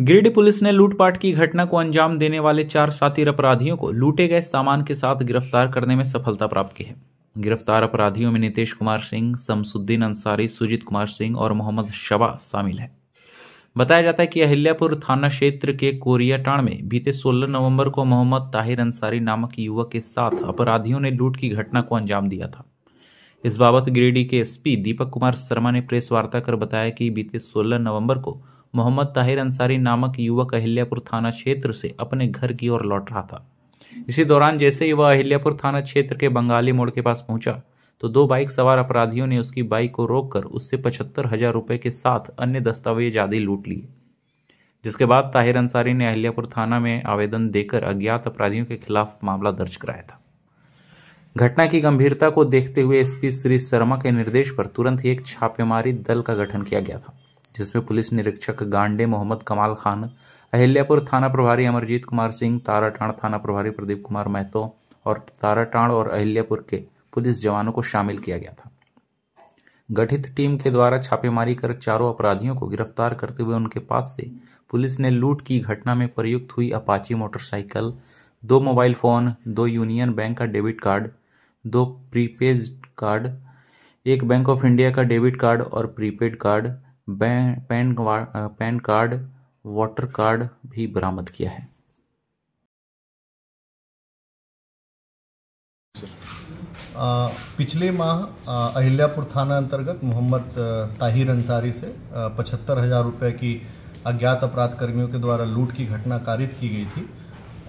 Giridih police ने लूटपाट की घटना को अंजाम देने वाले चार साथी अपराधियों को लूटे गए सामान के साथ गिरफ़्तार करने में सफलता प्राप्त की है। गिरफ़्तार अपराधियों में नीतीश कुमार सिंह, शमसुद्दीन अंसारी, सुजीत कुमार सिंह और मोहम्मद शबा शामिल है। बताया जाता है कि अहिल्यापुर थाना क्षेत्र के कोरियाटाण में बीते 16 नवंबर को मोहम्मद ताहिर अंसारी नामक युवक के साथ अपराधियों ने लूट की घटना को अंजाम दिया था। इस बाबत गिरिडीह के एसपी दीपक कुमार शर्मा ने प्रेस वार्ता कर बताया कि बीते 16 नवंबर को मोहम्मद ताहिर अंसारी नामक युवक अहिल्यापुर थाना क्षेत्र से अपने घर की ओर लौट रहा था। इसी दौरान जैसे ही वह अहिल्यापुर थाना क्षेत्र के बंगाली मोड़ के पास पहुँचा तो दो बाइक सवार अपराधियों ने उसकी बाइक को रोककर उससे पचहत्तर हज़ार रुपए के साथ अन्य दस्तावेज़ आदि लूट लिए। जिसके बाद ताहिर अंसारी ने अहिल्यापुर थाना में आवेदन देकर अज्ञात अपराधियों के खिलाफ मामला दर्ज कराया था। घटना की गंभीरता को देखते हुए एसपी श्री शर्मा के निर्देश पर तुरंत ही एक छापेमारी दल का गठन किया गया था। जिसमें पुलिस निरीक्षक गांडे मोहम्मद कमाल खान, अहिल्यापुर थाना प्रभारी अमरजीत कुमार सिंह ताराटाण थाना प्रभारी प्रदीप कुमार महतो और ताराटाण और अहिल्यापुर के पुलिस जवानों को शामिल किया गया था। गठित टीम के द्वारा छापेमारी कर चारों अपराधियों को गिरफ़्तार करते हुए उनके पास से पुलिस ने लूट की घटना में प्रयुक्त हुई अपाची मोटरसाइकिल, दो मोबाइल फ़ोन, दो यूनियन बैंक का डेबिट कार्ड, दो प्रीपेड कार्ड, एक बैंक ऑफ़ इंडिया का डेबिट कार्ड और prepaid card PAN card voter card भी बरामद किया है। आ, पिछले माह अहिल्यापुर थाना अंतर्गत मोहम्मद ताहिर अंसारी से पचहत्तर हज़ार रुपये की अज्ञात अपराध कर्मियों के द्वारा लूट की घटना कारित की गई थी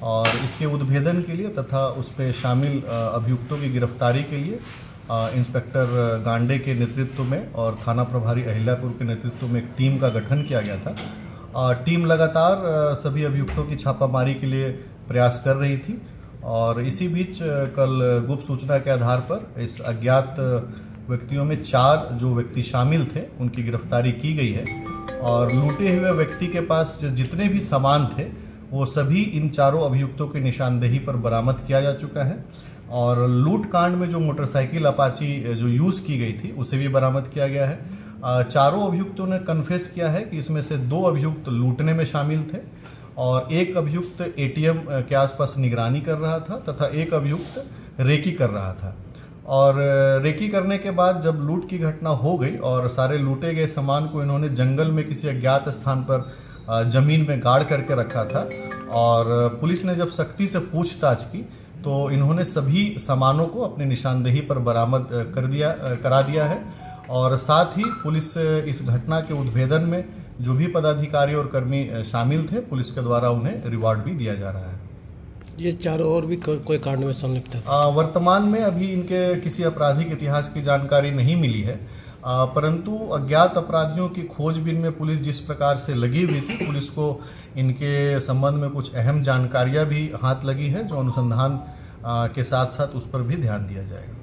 और इसके उद्भेदन के लिए तथा उस पर शामिल अभियुक्तों की गिरफ्तारी के लिए इंस्पेक्टर गांडे के नेतृत्व में और थाना प्रभारी अहिल्यापुर के नेतृत्व में एक टीम का गठन किया गया था। टीम लगातार सभी अभियुक्तों की छापामारी के लिए प्रयास कर रही थी और इसी बीच कल गुप्त सूचना के आधार पर इस अज्ञात व्यक्तियों में चार जो व्यक्ति शामिल थे, उनकी गिरफ्तारी की गई है। और लूटे हुए व्यक्ति के पास जितने भी सामान थे वो सभी इन चारों अभियुक्तों की निशानदेही पर बरामद किया जा चुका है और लूट कांड में जो मोटरसाइकिल अपाची, जो यूज़ की गई थी, उसे भी बरामद किया गया है। चारों अभियुक्तों ने कन्फेस किया है कि इसमें से दो अभियुक्त लूटने में शामिल थे और एक अभियुक्त एटीएम के आसपास निगरानी कर रहा था तथा एक अभियुक्त रेकी कर रहा था। और रेकी करने के बाद जब लूट की घटना हो गई और सारे लूटे गए सामान को इन्होंने जंगल में किसी अज्ञात स्थान पर ज़मीन में गाड़ करके रखा था और पुलिस ने जब सख्ती से पूछताछ की तो इन्होंने सभी सामानों को अपनी निशानदेही पर बरामद कर दिया करा दिया है। और साथ ही पुलिस इस घटना के उद्भेदन में जो भी पदाधिकारी और कर्मी शामिल थे पुलिस के द्वारा उन्हें रिवार्ड भी दिया जा रहा है। ये चारों और भी कोई कांड में संलिप्त है वर्तमान में अभी इनके किसी आपराधिक इतिहास की जानकारी नहीं मिली है। परंतु अज्ञात अपराधियों की खोजबीन में पुलिस जिस प्रकार से लगी हुई थी, पुलिस को इनके संबंध में कुछ अहम जानकारियाँ भी हाथ लगी हैं, जो अनुसंधान के साथ साथ उस पर भी ध्यान दिया जाएगा।